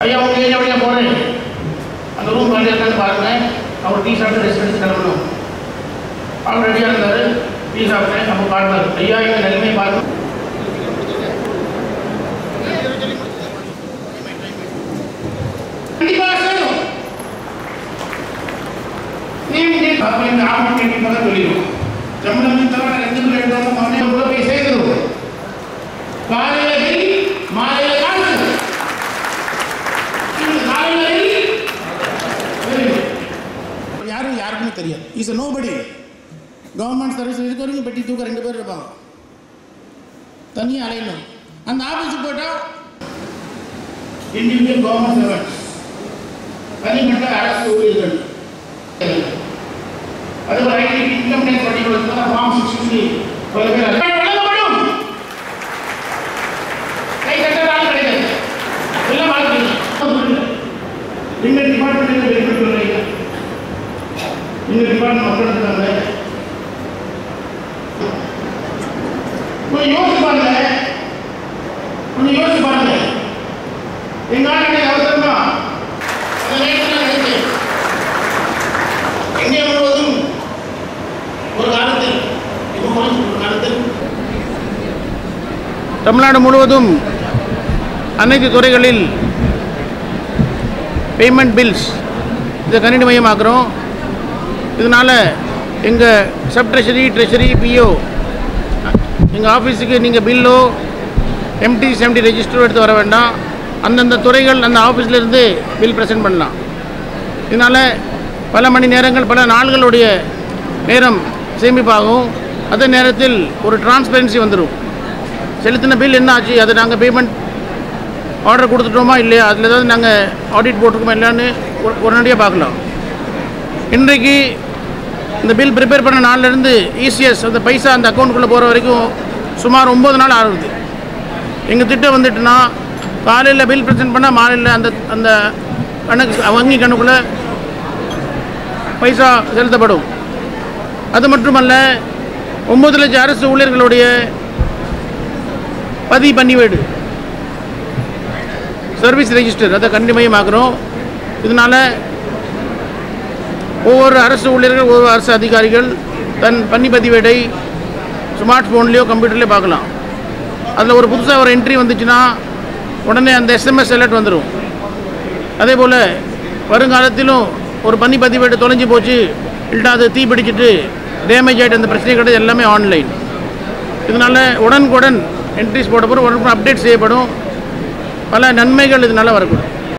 ஐயா உங்க ஏரியா வழியா போறேன் அந்த ரூம் காலி இருக்கான்னு பாருங்க அவர் டீ சாப்பிட்டு ரெஸ்ட் எடுத்து கிளம்பணும் அவர் ரெடியாக இருந்தார் டீ சாப்பிட்டேன் அப்போ பார்த்தாரு ஐயா எங்கள் நிலைமை பாருங்க கண்டிப்பா செய்யணும் நீங்க அப்ப இந்த ஆப்பர்ச்சுனிட்டி பக்கம் சொல்லிடுவோம் யாருக்குமே தெரியாது is nobody government service இருக்க வரைக்கும் பெட்டி தூக்க ரெண்டு பேர் இருப்பாங்க தனியாக அலையணும் அந்த ஆஃபீஸுக்கு போட்டால் இண்டிவிஜுவல் கவர்மெண்ட் சர்வன்ட் தனிப்பட்ட அரசு ஊழியர்கள் அது ஒரு ஐடி இன்கம் டேக்ஸ் வட்டி கொடுத்தா ஃபார்ம் சிக்ஸ்டி பல பேர் அது மக்கள் இருக்காங்க கொஞ்சம் யோசிச்சு பாருங்க. கொஞ்சம் யோசிச்சு பாருங்க. எங்க அவசரமா இந்தியா முழுவதும் ஒரு காலத்தில் ஒரு காலத்தில் தமிழ்நாடு முழுவதும் அனைத்து துறைகளில் பேமெண்ட் பில்ஸ் இதை கணினி மையமாக்குறோம் இதனால் எங்கள் சப் ட்ரெஷரி ட்ரெஷரி பிஓ எங்கள் ஆஃபீஸுக்கு நீங்கள் பில்லோ எம்டி செம்டி ரெஜிஸ்டரோ எடுத்து வர வேண்டாம். அந்தந்த துறைகள் அந்த ஆஃபீஸ்லேருந்து பில் ப்ரெசென்ட் பண்ணலாம். இதனால் பல மணி நேரங்கள் பல நாள்களுடைய நேரம் சேமிப்பாகும். அதே நேரத்தில் ஒரு டிரான்ஸ்பரன்சி வந்துடும் செலுத்தின பில் என்ன ஆச்சு அதை நாங்கள் பேமெண்ட் ஆர்டர் கொடுத்துட்டோமா இல்லையா? அதில் ஏதாவது நாங்கள் ஆடிட் போட்டிருக்கோமா இல்லையான்னு உடனடியாக பார்க்கலாம். இன்றைக்கு இந்த பில் ப்ரிப்பேர் பண்ண நாள்லேருந்து இசிஎஸ் அந்த பைசா அந்த அக்கௌண்ட்டுக்குள்ளே போகிற வரைக்கும் சுமார் ஒம்பது நாள் ஆகுது. எங்கள் திட்டம் வந்துட்டுனா காலையில் பில் ப்ரெசென்ட் பண்ணால் மாலையில் அந்த அந்த கணக்கு வங்கி கணக்குள்ளே பைசா செலுத்தப்படும். அது மட்டுமல்ல ஒம்பது லட்சம் அரசு ஊழியர்களுடைய பதி பண்ணிவேடு சர்வீஸ் ரெஜிஸ்டர் அதை கண்டிமயமாக்குறோம் இதனால் ஒவ்வொரு அரசு ஊழியர்கள் ஒவ்வொரு அரசு அதிகாரிகள் தன் பன்னி பதிவேடை ஸ்மார்ட் ஃபோன்லேயோ கம்ப்யூட்டர்லேயோ பார்க்கலாம். அதில் ஒரு புதுசாக ஒரு என்ட்ரி வந்துச்சுன்னா உடனே அந்த எஸ்எம்எஸ் அலர்ட் வந்துடும் அதே போல் வருங்காலத்திலும் ஒரு பன்னி பதிவேடு தொலைஞ்சு போச்சு இல்லைட்டா அது தீ பிடிச்சிட்டு டேமேஜ் ஆகிட்டு அந்த பிரச்சனை கிடையாது எல்லாமே ஆன்லைன் இதனால் உடனுக்குடன் என்ட்ரிஸ் போட உடனுக்குடன் அப்டேட் செய்யப்படும். பல நன்மைகள் இதனால் வரக்கூடும்.